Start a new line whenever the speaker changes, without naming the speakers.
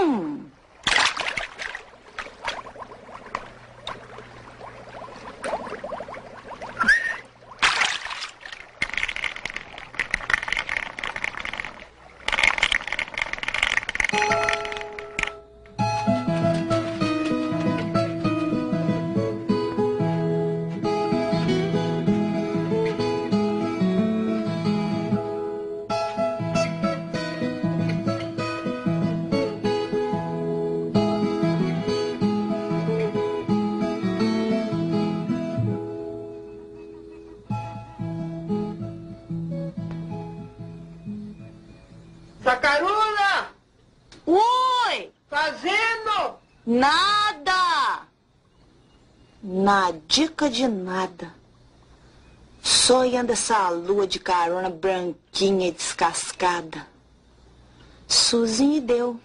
Boom!
you Sacaruna!
Oi!
Fazendo!
Nada! Na dica de nada. Só anda essa lua de carona branquinha e descascada. Suzinho deu.